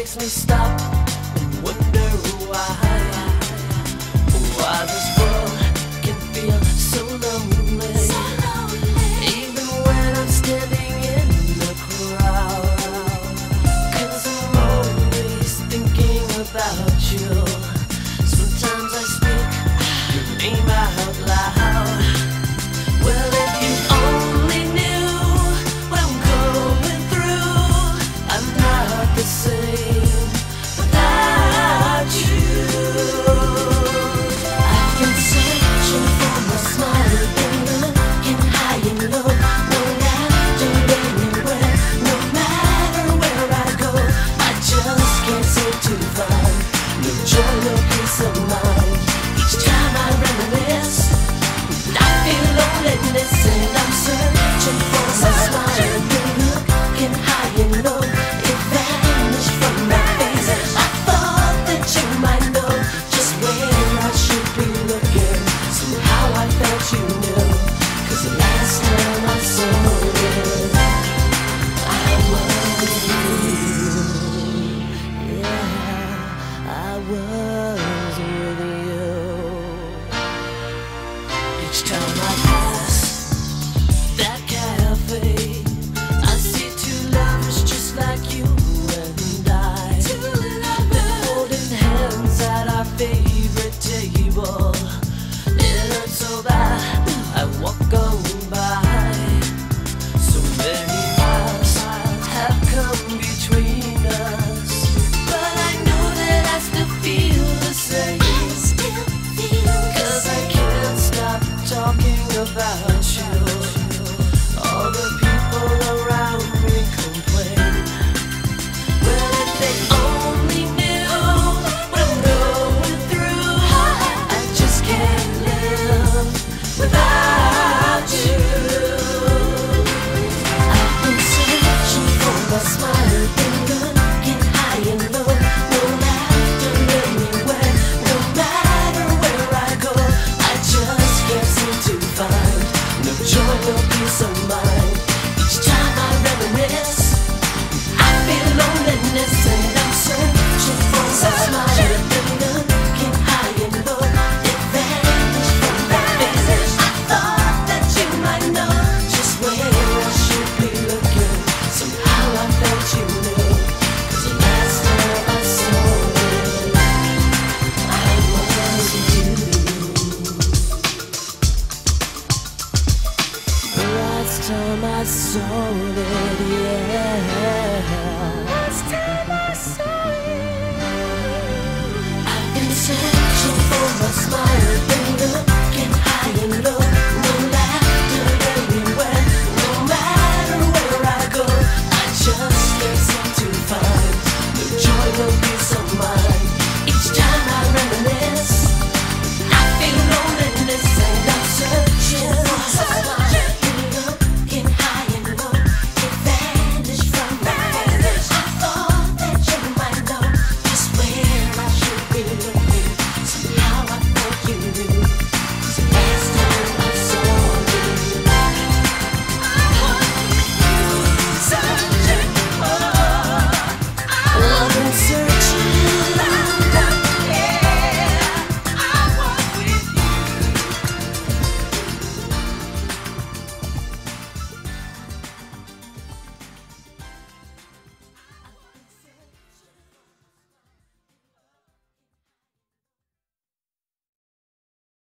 makes me stop and wonder why Why this world can feel so lonely, so lonely. Even when I'm standing in the crowd. Cause I'm always thinking about you. Sometimes I speak your name out loud Tell my like I it, yeah. Last time I saw you, I've been searching for a smile.